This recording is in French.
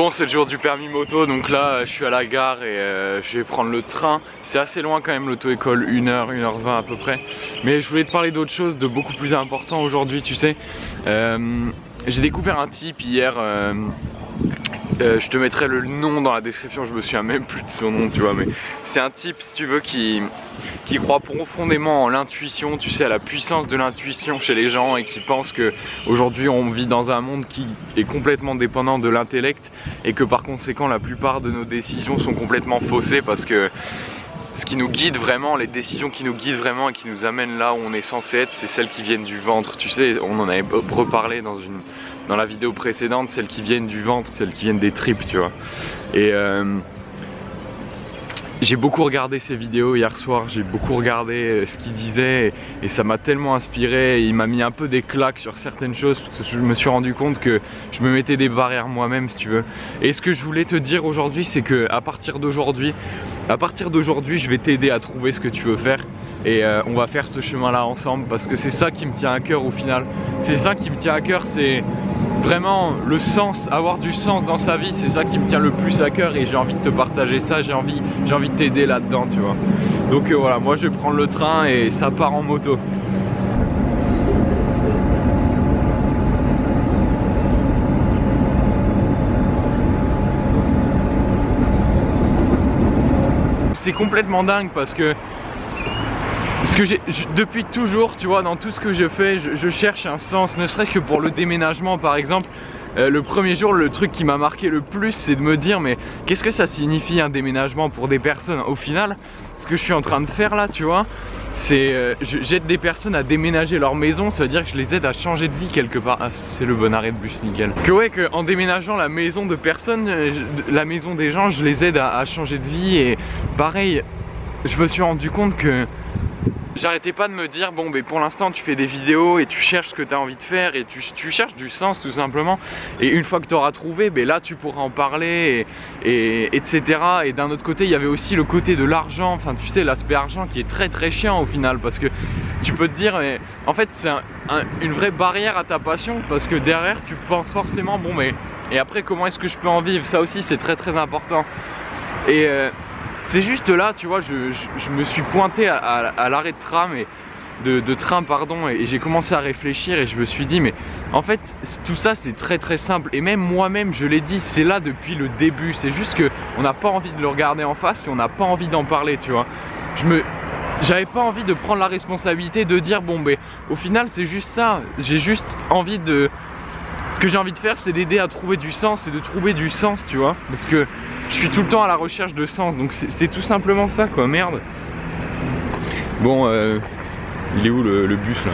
Bon c'est le jour du permis moto donc là je suis à la gare et euh, je vais prendre le train. C'est assez loin quand même l'auto-école, 1h, 1h20 à peu près. Mais je voulais te parler d'autre chose, de beaucoup plus important aujourd'hui tu sais. Euh, J'ai découvert un type hier euh, je te mettrai le nom dans la description, je me souviens même plus de son nom, tu vois, mais c'est un type, si tu veux, qui, qui croit profondément en l'intuition, tu sais, à la puissance de l'intuition chez les gens et qui pense que aujourd'hui on vit dans un monde qui est complètement dépendant de l'intellect et que par conséquent la plupart de nos décisions sont complètement faussées parce que ce qui nous guide vraiment, les décisions qui nous guident vraiment et qui nous amènent là où on est censé être, c'est celles qui viennent du ventre. Tu sais, on en avait reparlé dans une dans la vidéo précédente, celles qui viennent du ventre, celles qui viennent des tripes, tu vois. Et euh, j'ai beaucoup regardé ses vidéos hier soir, j'ai beaucoup regardé euh, ce qu'il disait et, ça m'a tellement inspiré. Il m'a mis un peu des claques sur certaines choses parce que je me suis rendu compte que je me mettais des barrières moi-même si tu veux. Et ce que je voulais te dire aujourd'hui, c'est que à partir d'aujourd'hui, à partir d'aujourd'hui, je vais t'aider à trouver ce que tu veux faire et euh, on va faire ce chemin là ensemble parce que c'est ça qui me tient à cœur au final c'est ça qui me tient à cœur c'est vraiment le sens avoir du sens dans sa vie c'est ça qui me tient le plus à cœur et j'ai envie de te partager ça j'ai envie j'ai envie de t'aider là dedans tu vois. Donc euh, voilà moi je vais prendre le train et ça part en moto. C'est complètement dingue parce que parce que depuis toujours, tu vois, dans tout ce que je fais, je, cherche un sens, ne serait-ce que pour le déménagement par exemple. Euh, le premier jour, le truc qui m'a marqué le plus, c'est de me dire mais qu'est-ce que ça signifie un déménagement pour des personnes? Au final, ce que je suis en train de faire là, tu vois, c'est euh, j'aide des personnes à déménager leur maison, ça veut dire que je les aide à changer de vie quelque part. Ah, c'est le bon arrêt de bus, nickel. Que ouais, que en déménageant la maison de personnes, euh, la maison des gens, je les aide à changer de vie et pareil, je me suis rendu compte que j'arrêtais pas de me dire bon mais pour l'instant tu fais des vidéos et tu cherches ce que tu as envie de faire et tu, cherches du sens tout simplement. Et une fois que tu auras trouvé ben là tu pourras en parler et, etc et d'un autre côté il y avait aussi le côté de l'argent. Enfin tu sais l'aspect argent qui est très très chiant au final. Parce que tu peux te dire mais en fait c'est une vraie barrière à ta passion. Parce que derrière tu penses forcément bon mais et après comment est-ce que je peux en vivre? Ça aussi c'est très très important. Et euh, c'est juste là, tu vois, je, me suis pointé à, l'arrêt de tram et de, train pardon et j'ai commencé à réfléchir et je me suis dit mais en fait tout ça c'est très très simple. Et même moi-même je l'ai dit c'est là depuis le début. C'est juste que on n'a pas envie de le regarder en face et on n'a pas envie d'en parler tu vois. Je me j'avais pas envie de prendre la responsabilité de dire bon ben au final c'est juste ça. J'ai juste envie de ce que j'ai envie de faire c'est d'aider à trouver du sens et de trouver du sens tu vois. Parce que je suis tout le temps à la recherche de sens donc c'est tout simplement ça quoi merde. Bon euh, il est où le bus là?